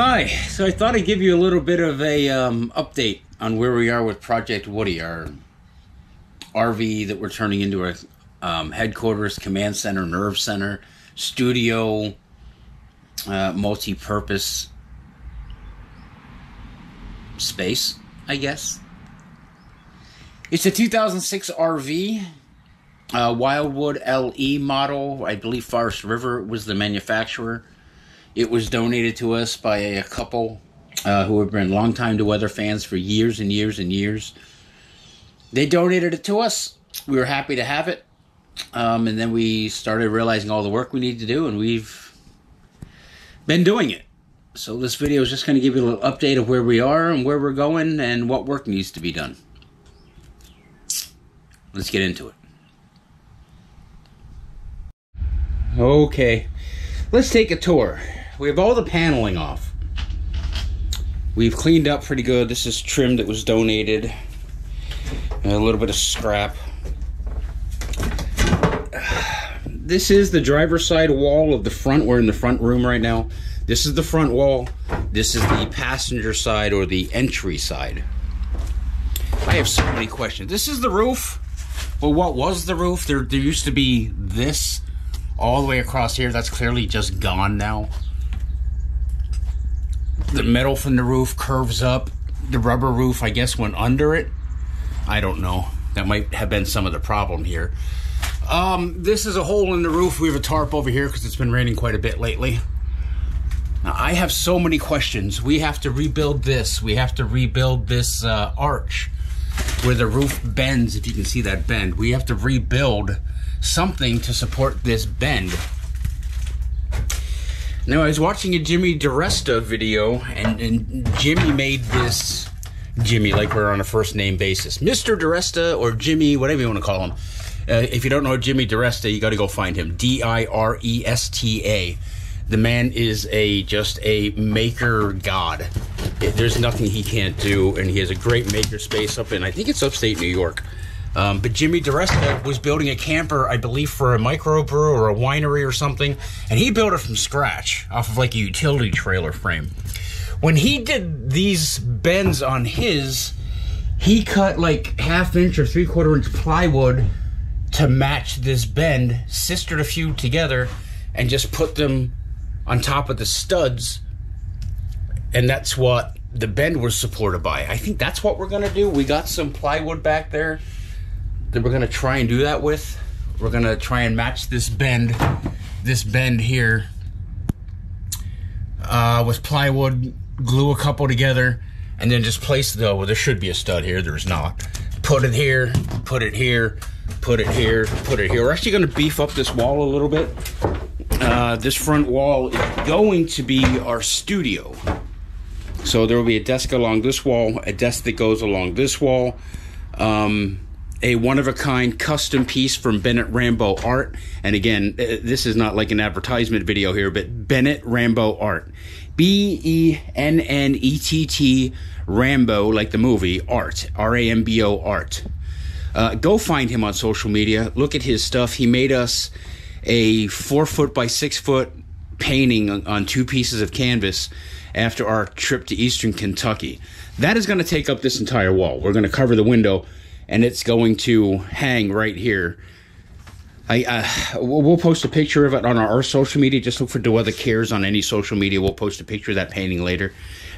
Hi. So I thought I'd give you a little bit of a um, update on where we are with Project Woody, our RV that we're turning into a um, headquarters, command center, nerve center, studio, uh, multi-purpose space, I guess. It's a 2006 RV, uh, Wildwood LE model. I believe Forest River was the manufacturer. It was donated to us by a couple uh, who have been longtime weather fans for years and years and years. They donated it to us. We were happy to have it. Um, and then we started realizing all the work we need to do, and we've been doing it. So this video is just going to give you a little update of where we are and where we're going and what work needs to be done. Let's get into it. Okay, let's take a tour. We have all the paneling off. We've cleaned up pretty good. This is trim that was donated. A little bit of scrap. This is the driver's side wall of the front. We're in the front room right now. This is the front wall. This is the passenger side or the entry side. I have so many questions. This is the roof. Well, what was the roof? There, there used to be this all the way across here. That's clearly just gone now. The metal from the roof curves up. The rubber roof, I guess, went under it. I don't know. That might have been some of the problem here. Um, this is a hole in the roof. We have a tarp over here because it's been raining quite a bit lately. Now, I have so many questions. We have to rebuild this. We have to rebuild this uh, arch where the roof bends, if you can see that bend. We have to rebuild something to support this bend. Now, I was watching a Jimmy DiResta video, and, and Jimmy made this Jimmy, like we're on a first name basis. Mr. DiResta or Jimmy, whatever you want to call him. Uh, if you don't know Jimmy DiResta, you got to go find him. D I R E S T A. The man is a just a maker god. There's nothing he can't do, and he has a great maker space up in I think it's upstate New York. Um, but Jimmy DiResta was building a camper, I believe, for a microbrew or a winery or something, and he built it from scratch off of like a utility trailer frame. When he did these bends on his, he cut like half inch or three quarter inch plywood to match this bend, sistered a few together, and just put them on top of the studs. And that's what the bend was supported by. I think that's what we're gonna do. We got some plywood back there that we're gonna try and do that with. We're gonna try and match this bend, this bend here, uh, with plywood, glue a couple together, and then just place the. Well, there should be a stud here. There's not. Put it here. Put it here. Put it here. Put it here. We're actually gonna beef up this wall a little bit. Uh, this front wall is going to be our studio. So there will be a desk along this wall, a desk that goes along this wall, um, a one of a kind custom piece from Bennett Rambo Art. And again, uh, this is not like an advertisement video here, but Bennett Rambo Art. B E N N E T T Rambo, like the movie, Art. R A M B O Art. Uh, go find him on social media. Look at his stuff. He made us a four foot by six foot painting on two pieces of canvas after our trip to eastern Kentucky. That is going to take up this entire wall. We're going to cover the window and it's going to hang right here. I uh, we'll post a picture of it on our, our social media. Just look for DeWeather Cares on any social media. We'll post a picture of that painting later.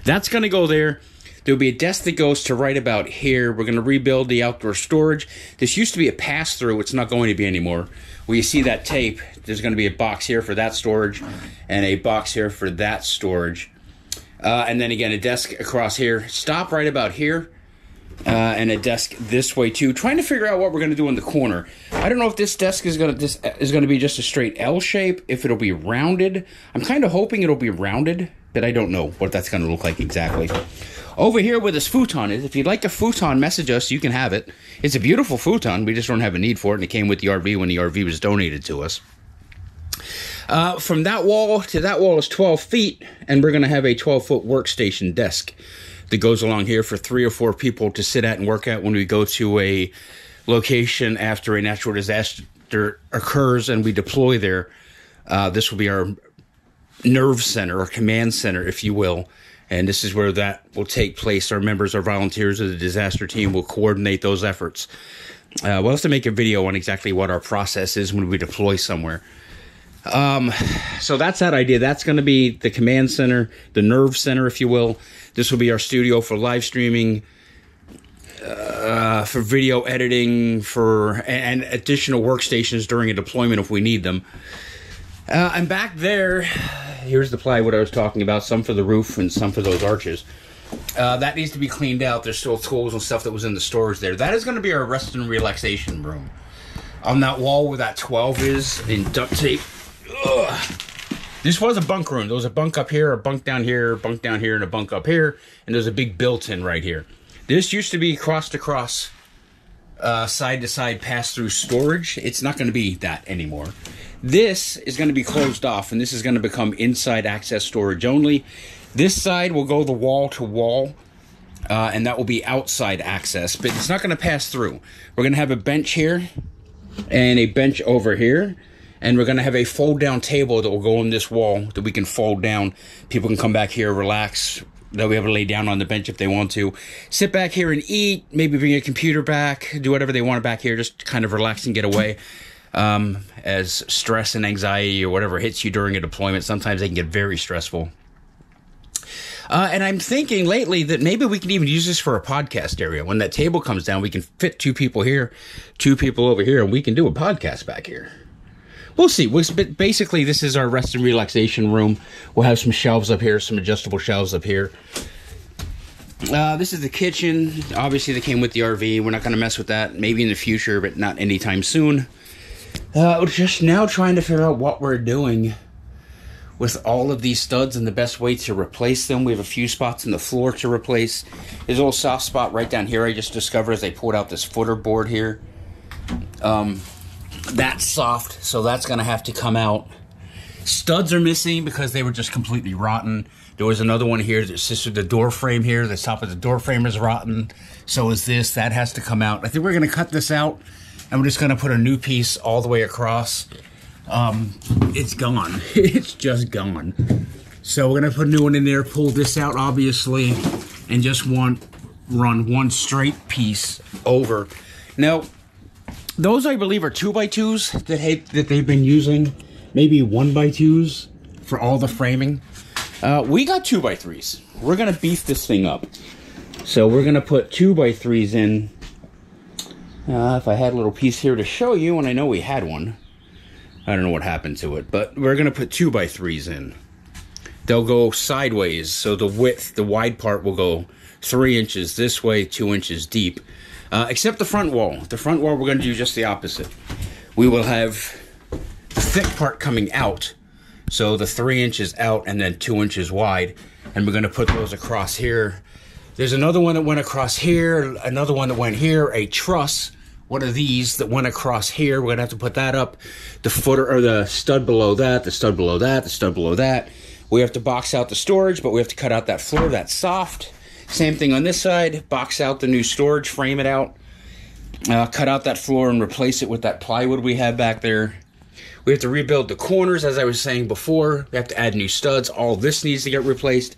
That's going to go there. There'll be a desk that goes to right about here. We're going to rebuild the outdoor storage. This used to be a pass through. It's not going to be anymore. Where you see that tape, there's going to be a box here for that storage and a box here for that storage. Uh, and then again, a desk across here. Stop right about here. Uh, and a desk this way too. Trying to figure out what we're going to do in the corner. I don't know if this desk is going to this is going to be just a straight L shape. If it'll be rounded, I'm kind of hoping it'll be rounded, but I don't know what that's going to look like exactly. Over here where this futon is, if you'd like a futon, message us. You can have it. It's a beautiful futon. We just don't have a need for it, and it came with the RV when the RV was donated to us. Uh, from that wall to that wall is 12 feet, and we're going to have a 12 foot workstation desk that goes along here for three or four people to sit at and work at when we go to a location after a natural disaster occurs and we deploy there. Uh, this will be our nerve center or command center, if you will. And this is where that will take place. Our members, our volunteers of the disaster team will coordinate those efforts. Uh, we'll have to make a video on exactly what our process is when we deploy somewhere. Um, so that's that idea. That's going to be the command center, the nerve center, if you will. This will be our studio for live streaming, uh, for video editing, for and additional workstations during a deployment if we need them. Uh, and back there, here's the plywood I was talking about. Some for the roof and some for those arches. Uh, that needs to be cleaned out. There's still tools and stuff that was in the storage there. That is going to be our rest and relaxation room. On that wall where that 12 is in duct tape. Ugh. This was a bunk room. There was a bunk up here, a bunk down here, a bunk down here, and a bunk up here. And there's a big built-in right here. This used to be cross-to-cross, uh, side-to-side pass-through storage. It's not going to be that anymore. This is going to be closed off, and this is going to become inside access storage only. This side will go the wall to wall, uh, and that will be outside access, but it's not going to pass through. We're going to have a bench here and a bench over here, and we're going to have a fold down table that will go on this wall that we can fold down. People can come back here, relax. They'll be able to lay down on the bench if they want to. Sit back here and eat, maybe bring a computer back, do whatever they want back here, just kind of relax and get away. Um, as stress and anxiety or whatever hits you during a deployment, sometimes they can get very stressful. Uh, and I'm thinking lately that maybe we can even use this for a podcast area. When that table comes down, we can fit two people here, two people over here, and we can do a podcast back here. We'll see. But basically, this is our rest and relaxation room. We'll have some shelves up here, some adjustable shelves up here. Uh, this is the kitchen. Obviously, they came with the RV. We're not going to mess with that. Maybe in the future, but not anytime soon. Uh, we're just now trying to figure out what we're doing with all of these studs and the best way to replace them. We have a few spots in the floor to replace. There's a little soft spot right down here I just discovered as I pulled out this footer board here. Um, that's soft, so that's going to have to come out. Studs are missing because they were just completely rotten. There was another one here that's just the door frame here. The top of the door frame is rotten. So is this. That has to come out. I think we're going to cut this out and we're just going to put a new piece all the way across um, it's gone. it's just gone. So we're gonna put a new one in there, pull this out obviously, and just want run one straight piece over. Now, those I believe are two by twos that that they've been using, maybe one by twos for all the framing. Uh, we got two by threes. We're gonna beef this thing up. So we're gonna put two by threes in. Uh, if I had a little piece here to show you, and I know we had one. I don't know what happened to it, but we're to put 2 by 3s in. They'll go sideways, so the width, the wide part will go 3 inches this way, 2 inches deep. Uh, except the front wall. The front wall, we're going to do just the opposite. We will have the thick part coming out, so the 3 inches out and then 2 inches wide, and we're going to put those across here. There's another one that went across here, another one that went here, a truss one of these that went across here. We're gonna have to put that up. The footer or the stud below that, the stud below that, the stud below that. We have to box out the storage, but we have to cut out that floor. That's soft. Same thing on this side. Box out the new storage, frame it out, uh, cut out that floor, and replace it with that plywood we had back there. We have to rebuild the corners, as I was saying before. We have to add new studs. All this needs to get replaced.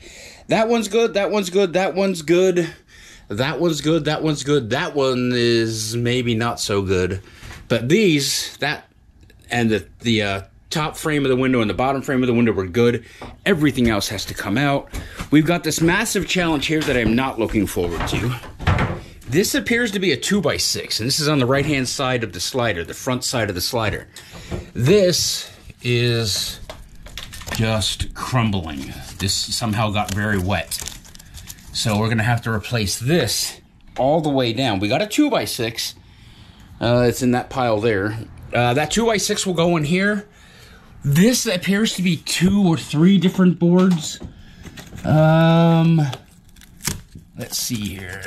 That one's good. That one's good. That one's good that one's good, that one's good, that one is maybe not so good. But these, that, and the, the uh, top frame of the window and the bottom frame of the window were good. Everything else has to come out. We've got this massive challenge here that I'm not looking forward to. This appears to be a 2x6, and this is on the right-hand side of the slider, the front side of the slider. This is just crumbling. This somehow got very wet. So we're gonna have to replace this all the way down. We got a two by six. Uh, it's in that pile there. Uh, that two by six will go in here. This appears to be two or three different boards. Um, let's see here.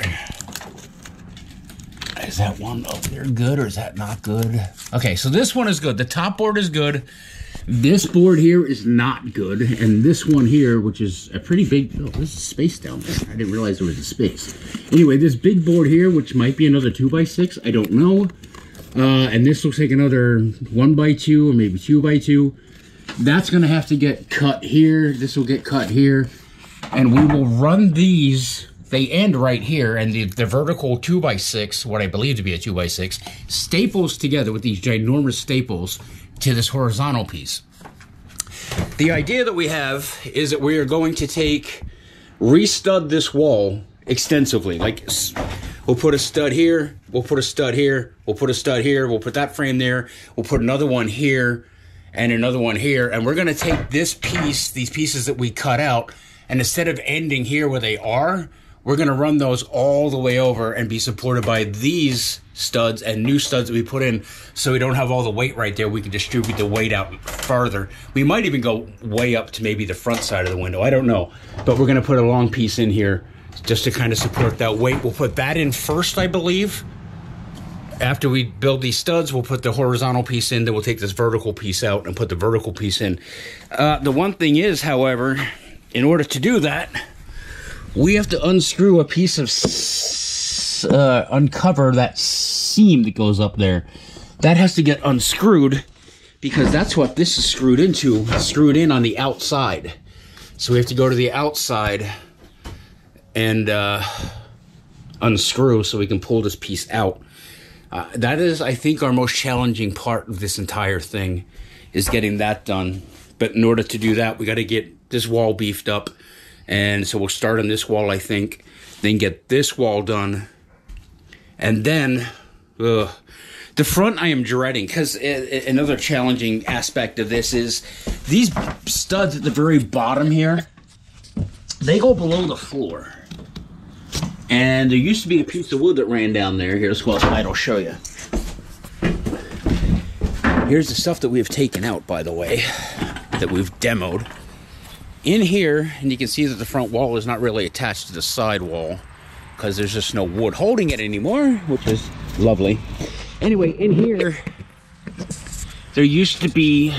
Is that one up there good or is that not good? Okay, so this one is good. The top board is good. This board here is not good, and this one here, which is a pretty big, oh, there's a space down there. I didn't realize there was a space. Anyway, this big board here, which might be another two by six, I don't know. Uh, and this looks like another one by two or maybe 2x2. That's gonna have to get cut here. This will get cut here. And we will run these, they end right here, and the, the vertical 2x6, what I believe to be a 2x6, staples together with these ginormous staples to this horizontal piece. The idea that we have is that we are going to take, restud this wall extensively. Like, we'll put a stud here, we'll put a stud here, we'll put a stud here, we'll put that frame there, we'll put another one here, and another one here. And we're going to take this piece, these pieces that we cut out, and instead of ending here where they are, we're going to run those all the way over and be supported by these studs and new studs that we put in so we don't have all the weight right there. We can distribute the weight out farther. We might even go way up to maybe the front side of the window. I don't know. But we're going to put a long piece in here just to kind of support that weight. We'll put that in first, I believe. After we build these studs, we'll put the horizontal piece in. Then we'll take this vertical piece out and put the vertical piece in. Uh, the one thing is, however, in order to do that, we have to unscrew a piece of, uh, uncover that seam that goes up there. That has to get unscrewed because that's what this is screwed into, screwed in on the outside. So we have to go to the outside and uh, unscrew so we can pull this piece out. Uh, that is, I think, our most challenging part of this entire thing is getting that done. But in order to do that, we got to get this wall beefed up. And so we'll start on this wall, I think, then get this wall done. And then, ugh, the front I am dreading because another challenging aspect of this is these studs at the very bottom here, they go below the floor. And there used to be a piece of wood that ran down there. Here's what I'll show you. Here's the stuff that we have taken out, by the way, that we've demoed. In here, and you can see that the front wall is not really attached to the side wall because there's just no wood holding it anymore, which is lovely. Anyway, in here, there used to be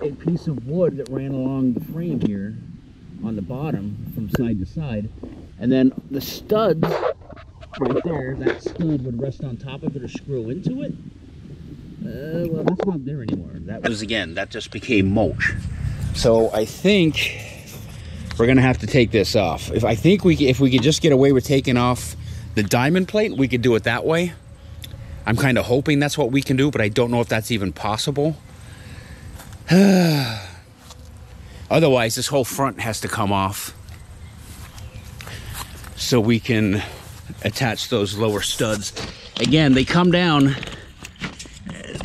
a piece of wood that ran along the frame here on the bottom from side to side and then the studs right there, that stud would rest on top of it or screw into it. Uh, well, that's not there anymore. That was, again, that just became mulch. So I think we're gonna have to take this off. If I think we, if we could just get away with taking off the diamond plate, we could do it that way. I'm kind of hoping that's what we can do, but I don't know if that's even possible. Otherwise, this whole front has to come off so we can attach those lower studs. Again, they come down.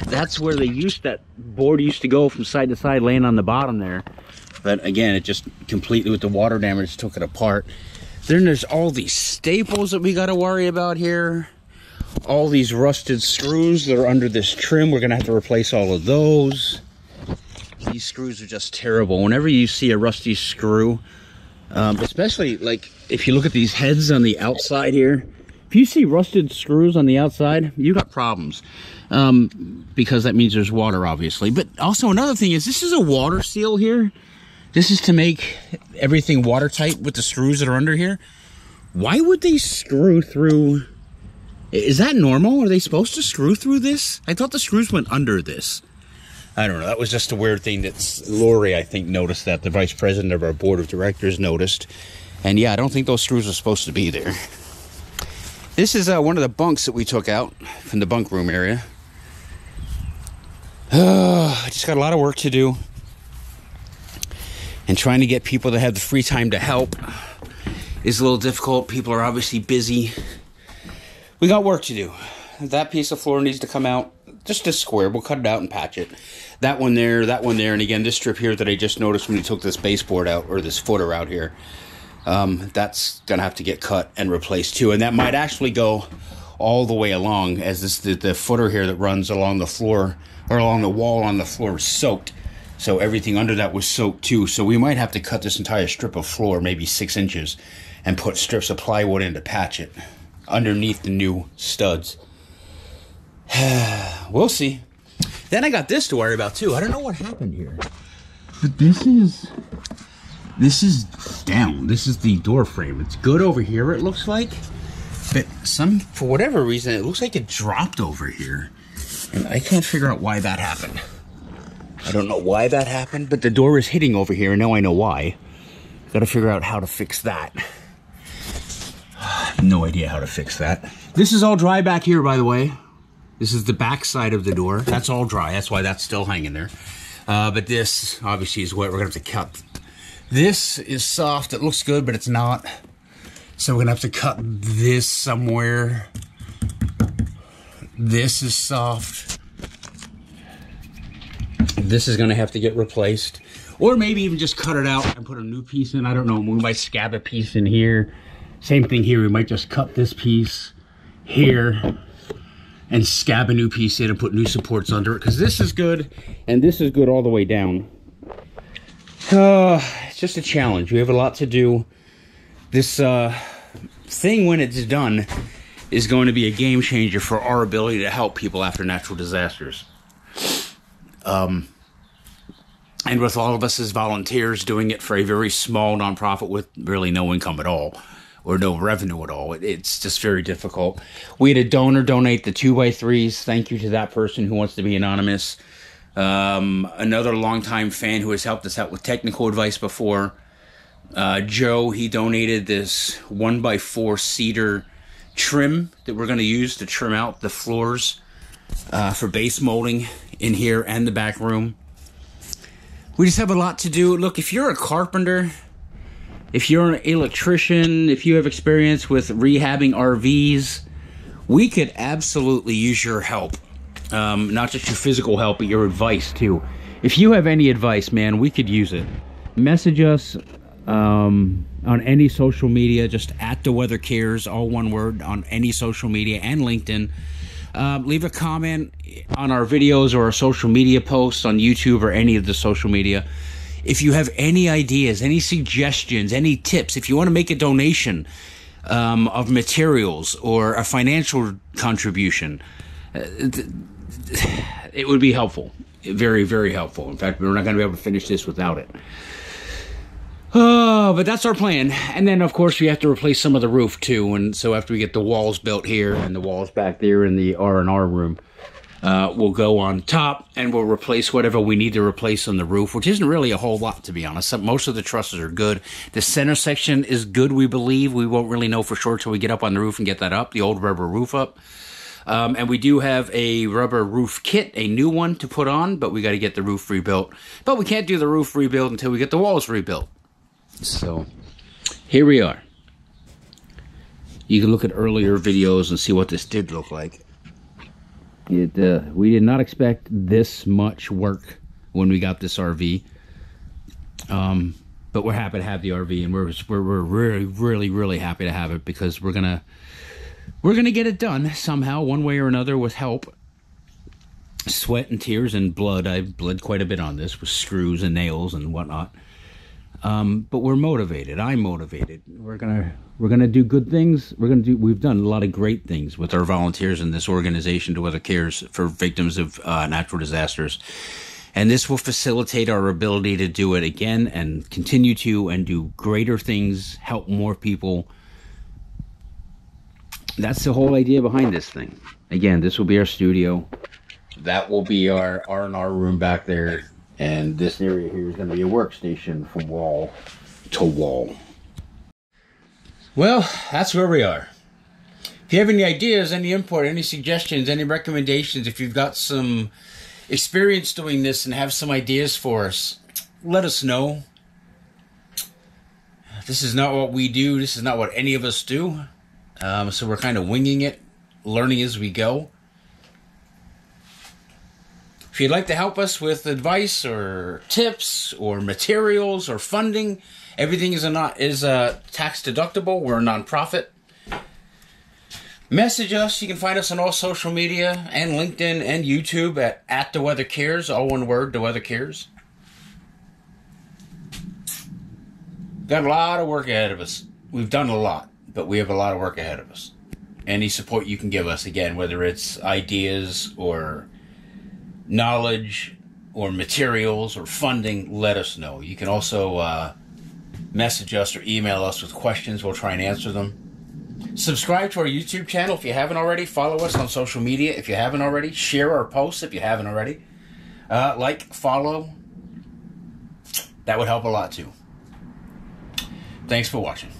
That's where they used that board used to go from side to side laying on the bottom there. But again, it just completely with the water damage took it apart. Then there's all these staples that we got to worry about here. All these rusted screws that are under this trim, we're going to have to replace all of those. These screws are just terrible. Whenever you see a rusty screw, um, especially like if you look at these heads on the outside here, if you see rusted screws on the outside, you got problems. Um, because that means there's water, obviously. But also another thing is this is a water seal here. This is to make everything watertight with the screws that are under here. Why would they screw through? Is that normal? Are they supposed to screw through this? I thought the screws went under this. I don't know. That was just a weird thing that Lori, I think, noticed that the vice president of our board of directors noticed. And yeah, I don't think those screws are supposed to be there. This is uh, one of the bunks that we took out from the bunk room area. I just got a lot of work to do. And trying to get people to have the free time to help is a little difficult. People are obviously busy. We got work to do. That piece of floor needs to come out. Just a square. We'll cut it out and patch it. That one there, that one there, and again, this strip here that I just noticed when we took this baseboard out, or this footer out here um, that's going to have to get cut and replaced too. And that might actually go all the way along as this the, the footer here that runs along the floor or along the wall on the floor is soaked. So everything under that was soaked too. So we might have to cut this entire strip of floor, maybe six inches, and put strips of plywood in to patch it underneath the new studs. we'll see. Then I got this to worry about too. I don't know what happened here. But this is this is down. This is the door frame. It's good over here, it looks like. But some, for whatever reason, it looks like it dropped over here. And I can't figure out why that happened. I don't know why that happened, but the door is hitting over here, and now I know why. Gotta figure out how to fix that. no idea how to fix that. This is all dry back here, by the way. This is the back side of the door. That's all dry. That's why that's still hanging there. Uh, but this, obviously, is what We're gonna have to cut. This is soft. It looks good, but it's not. So we're gonna have to cut this somewhere. This is soft. This is gonna have to get replaced. Or maybe even just cut it out and put a new piece in. I don't know. We might scab a piece in here. Same thing here. We might just cut this piece here and scab a new piece in and put new supports under it. Because this is good and this is good all the way down. Uh, it's just a challenge. We have a lot to do. This uh, thing, when it's done, is going to be a game changer for our ability to help people after natural disasters. Um, and with all of us as volunteers doing it for a very small nonprofit with really no income at all or no revenue at all, it, it's just very difficult. We had a donor donate the two by threes. Thank you to that person who wants to be anonymous. Um, another longtime fan who has helped us out with technical advice before. Uh, Joe, he donated this one by four cedar trim that we're going to use to trim out the floors uh, for base molding in here and the back room we just have a lot to do. Look, if you're a carpenter, if you're an electrician, if you have experience with rehabbing RVs, we could absolutely use your help. Um, not just your physical help, but your advice too. If you have any advice, man, we could use it. Message us um, on any social media, just at DeWeather Cares, all one word, on any social media and LinkedIn. Uh, leave a comment on our videos or our social media posts on YouTube or any of the social media. If you have any ideas, any suggestions, any tips, if you want to make a donation um, of materials or a financial contribution, uh, it would be helpful. Very, very helpful. In fact, we're not going to be able to finish this without it. Oh, but that's our plan. And then, of course, we have to replace some of the roof too. And so after we get the walls built here and the walls back there in the R and R room, uh, we'll go on top and we'll replace whatever we need to replace on the roof, which isn't really a whole lot to be honest. Most of the trusses are good. The center section is good, we believe. We won't really know for sure till we get up on the roof and get that up, the old rubber roof up. Um, and we do have a rubber roof kit, a new one to put on, but we got to get the roof rebuilt. But we can't do the roof rebuild until we get the walls rebuilt. So here we are. You can look at earlier videos and see what this did look like. It, uh, we did not expect this much work when we got this RV. Um, but we're happy to have the RV and we're, we're, we're really, really, really happy to have it because we're to, we're to get it done somehow, one way or another with help. Sweat and tears and blood. I bled quite a bit on this with screws and nails and whatnot. Um, but we're motivated. I'm motivated. We're gonna we're gonna do good things. We're gonna do. We've done a lot of great things with our volunteers in this organization, DeWeather Cares, for victims of uh, natural disasters, and this will facilitate our ability to do it again and continue to and do greater things, help more people. That's the whole idea behind this thing. Again, this will be our studio. That will be our R and R room back there and this area here is going to be a workstation from wall to wall. Well, that's where we are. If you have any ideas, any input, any suggestions, any recommendations, if you've got some experience doing this and have some ideas for us, let us know. This is not what we do. This is not what any of us do. Um, so we're kind of winging it, learning as we go. If you'd like to help us with advice or tips or materials or funding, everything is a not is a tax deductible. We're a nonprofit. Message us. You can find us on all social media and LinkedIn and YouTube at at DeWeather Cares. All one word. DeWeather Cares. Got a lot of work ahead of us. We've done a lot, but we have a lot of work ahead of us. Any support you can give us, again, whether it's ideas or knowledge or materials or funding, let us know. You can also uh, message us or email us with questions. We'll try and answer them. Subscribe to our YouTube channel if you haven't already. Follow us on social media if you haven't already. Share our posts if you haven't already. Uh, like, follow. That would help a lot too. Thanks for watching.